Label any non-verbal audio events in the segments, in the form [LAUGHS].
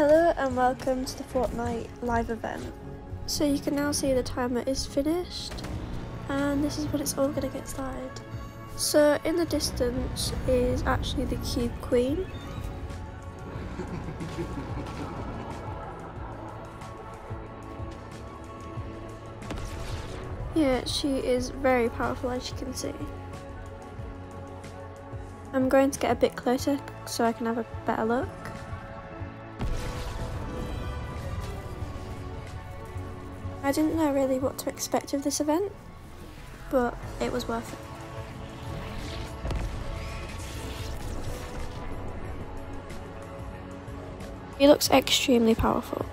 Hello and welcome to the Fortnite live event. So you can now see the timer is finished and this is when it's all going to get started. So in the distance is actually the Cube Queen. [LAUGHS] Yeah, she is very powerful as you can see. I'm going to get a bit closer so I can have a better look. I didn't know really what to expect of this event, but it was worth it. He looks extremely powerful.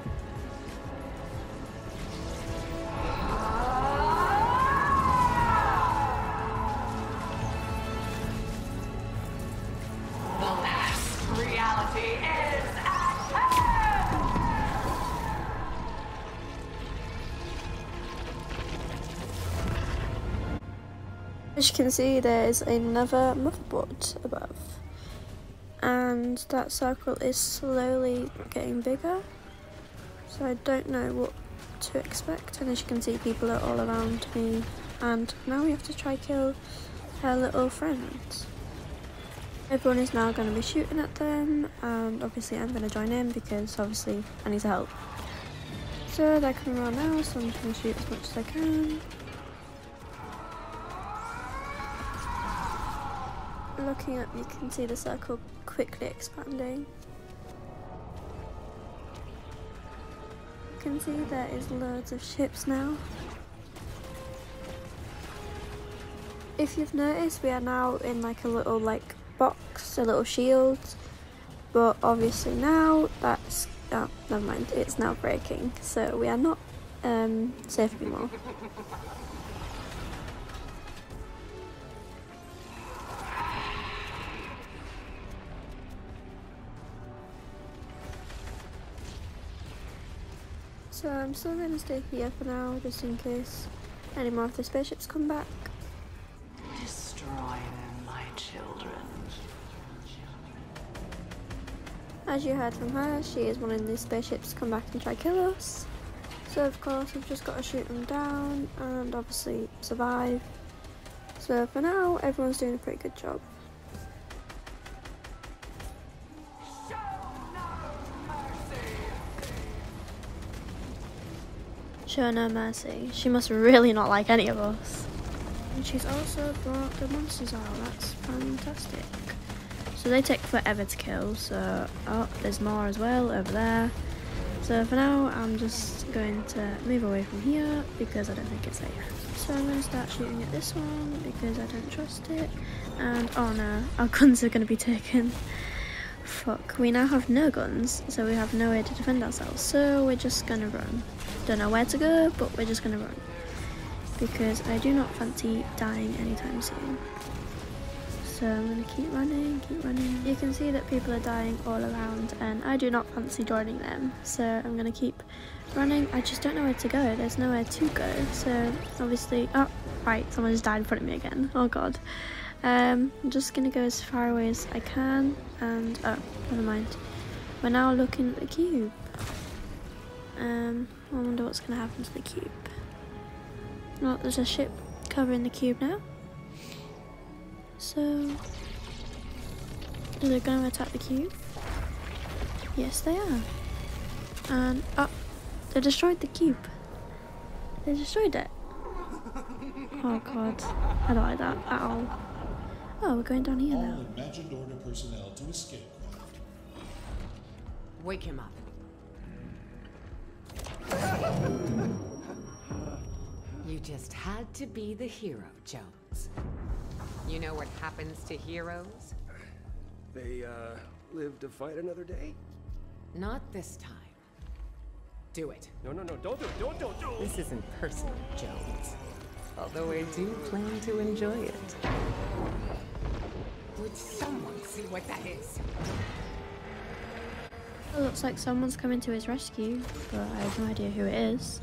As you can see there's another motherboard above and that circle is slowly getting bigger so I don't know what to expect and as you can see people are all around me and now we have to try kill her little friends. Everyone is now going to be shooting at them and obviously I'm going to join in because obviously I need to help. So they're coming around now so I'm just going to shoot as much as I can. Looking up, you can see the circle quickly expanding. You can see there is loads of ships now. If you've noticed, we are now in like a little like box, a little shield, but obviously now that's, oh, never mind, it's now breaking, so we are not um, safe anymore. So I'm still going to stay here for now, just in case any more of the spaceships come back. Destroy them, my children. As you heard from her, she is wanting these spaceships to come back and try to kill us. So of course we've just got to shoot them down and obviously survive. So for now, everyone's doing a pretty good job. Show no mercy. She must really not like any of us. And she's also brought the monsters out. That's fantastic. So they take forever to kill. So, oh, there's more as well over there. So for now, I'm just going to move away from here because I don't think it's safe. So I'm going to start shooting at this one because I don't trust it. And oh no, our [LAUGHS] guns are going to be taken. Fuck, we now have no guns, so we have no way to defend ourselves. So we're just going to run. Don't know where to go, but we're just gonna run. Because I do not fancy dying anytime soon. So I'm gonna keep running, keep running. You can see that people are dying all around and I do not fancy joining them. So I'm gonna keep running. I just don't know where to go. There's nowhere to go. So obviously, oh, right, someone just died in front of me again. Oh God. Um, I'm just gonna go as far away as I can and, oh, never mind. We're now looking at the cube. Um, I wonder what's going to happen to the cube. Oh, there's a ship covering the cube now. So, are they going to attack the cube? Yes, they are. And, oh, they destroyed the cube. They destroyed it. Oh god, I don't like that at all. Oh, we're going down here all now. imagined order personnel to escape craft. Wake him up. You just had to be the hero, Jones. You know what happens to heroes? They, uh, live to fight another day? Not this time. Do it. No, no, no, don't do it, don't, don't, don't! This isn't personal, Jones. Although I do plan to enjoy it. Would someone see what that is? It looks like someone's coming to his rescue, but I have no idea who it is.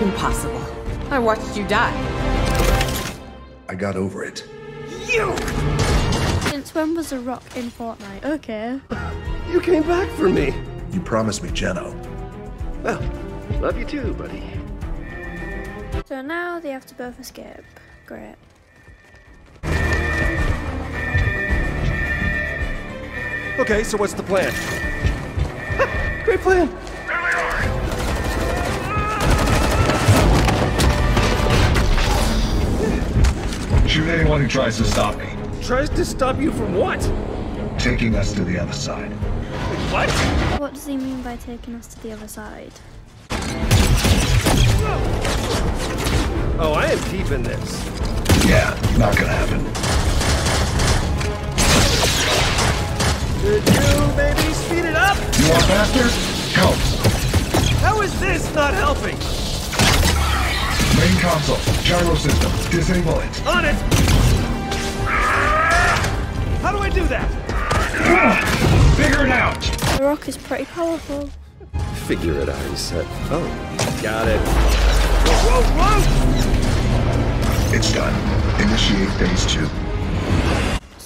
Impossible. I watched you die. I got over it. You! Since when was a Rock in Fortnite? Okay. You came back for me. You promised me Geno. Well, love you too, buddy. So now they have to both escape. Great. Okay, so what's the plan? [LAUGHS] Great plan. Shoot anyone who tries to stop me. Tries to stop you from what? Taking us to the other side. What? What does he mean by taking us to the other side? Oh, I am keeping this. Yeah, not gonna happen. Could you maybe speed it up? You want faster? Help. How is this not helping? Main console. Gyro system. Disable it. On it! How do I do that? Figure it out. The Rock is pretty powerful. Figure it out, he said. Oh, got it. Whoa, whoa, whoa! It's done. Initiate phase two.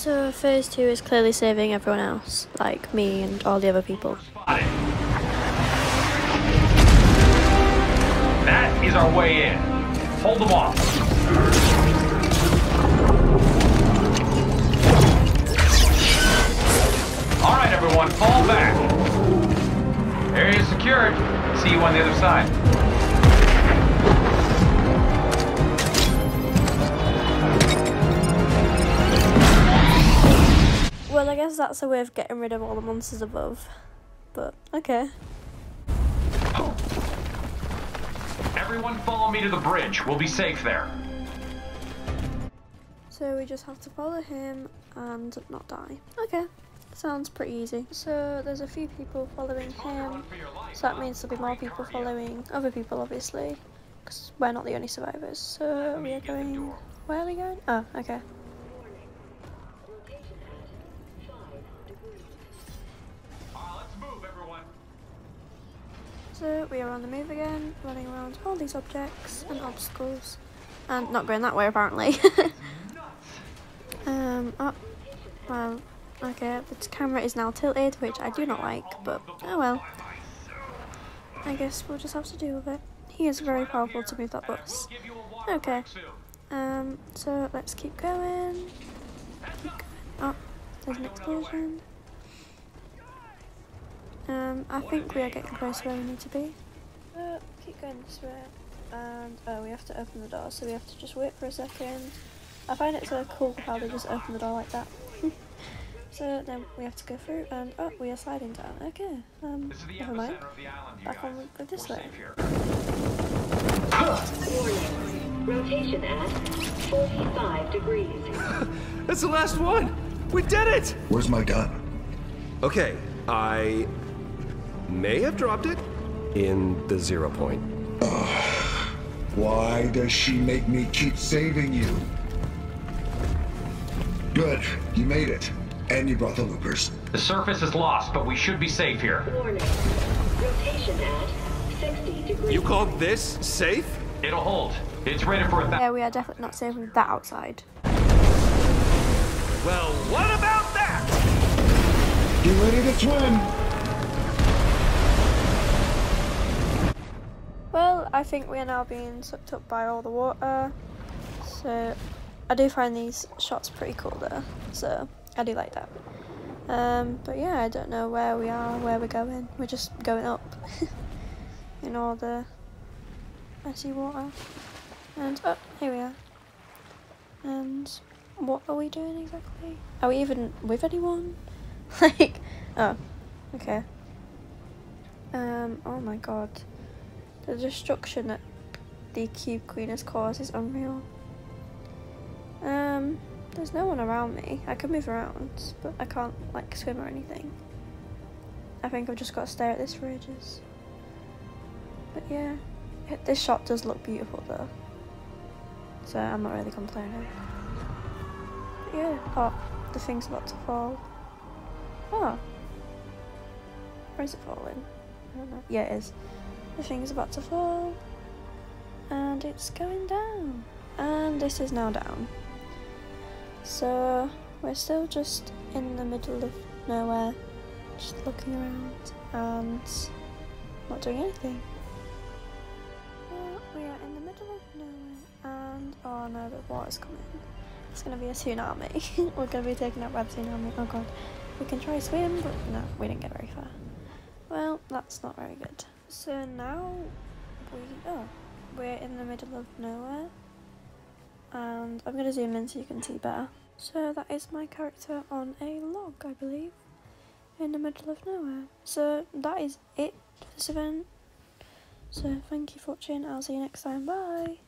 So phase two is clearly saving everyone else, like me and all the other people. That is our way in. Hold them off. All right, everyone, fall back. Area secured. See you on the other side. Guess that's a way of getting rid of all the monsters above. But, okay. Everyone follow me to the bridge. We'll be safe there. So we just have to follow him and not die. Okay. Sounds pretty easy. So there's a few people following him. So that means there'll be more people following other people, obviously. Because we're not the only survivors. So we are going... Where are we going? Oh, okay. So we are on the move again, running around all these objects and obstacles. And not going that way, apparently. [LAUGHS] um, oh, well, okay, the camera is now tilted, which I do not like, but oh well. I guess we'll just have to deal with it. He is very powerful to move that bus. Okay, um, so let's keep going. Keep going. Oh, there's an explosion. Um, I think we are getting close to where we need to be. Uh, keep going this way. And, oh, we have to open the door, so we have to just wait for a second. I find it so cool how they just open the door like that. [LAUGHS] so then we have to go through, and, oh, we are sliding down. Okay, um, This is the never mind. epicenter of the island, Back guys. on with this We're way. safe. Warning. Rotation at 45 degrees. [LAUGHS] That's the last one! We did it! Where's my gun? Okay, I may have dropped it in the zero point. Why does she make me keep saving you? Good. You made it. And you brought the loopers. The surface is lost, but we should be safe here. Warning. Rotation at 60 degrees. You call this safe? It'll hold. It's rated for a thousand. Yeah, we are definitely not safe with that outside. Well, what about that? Get ready to swim. Well, I think we are now being sucked up by all the water. So, I do find these shots pretty cool though. So, I do like that. Um, but yeah, I don't know where we are, where we're going. We're just going up [LAUGHS] in all the messy water. And, oh, here we are. And what are we doing exactly? Are we even with anyone? [LAUGHS] like, oh, okay. Um, oh my god. The destruction that the Cube Queen has caused is unreal. Um, there's no one around me. I can move around, but I can't, like, swim or anything. I think I've just got to stare at this for ages. But yeah, this shot does look beautiful though. So I'm not really complaining. But yeah, oh, the thing's about to fall. Oh. Where is it falling? I don't know. Yeah, it is. The thing's about to fall. And it's going down. And this is now down. So we're still just in the middle of nowhere, just looking around and not doing anything. Well, we are in the middle of nowhere and oh no, the water's coming. It's gonna be a tsunami. [LAUGHS] We're gonna be taken out by the tsunami. Oh god. We can try swim, but no, we didn't get very far. Well, that's not very good. So now we oh, we're in the middle of nowhere. And I'm gonna zoom in so you can see better. So that is my character on a log, I believe. In the middle of nowhere. So that is it for this event. So thank you for watching, I'll see you next time, bye!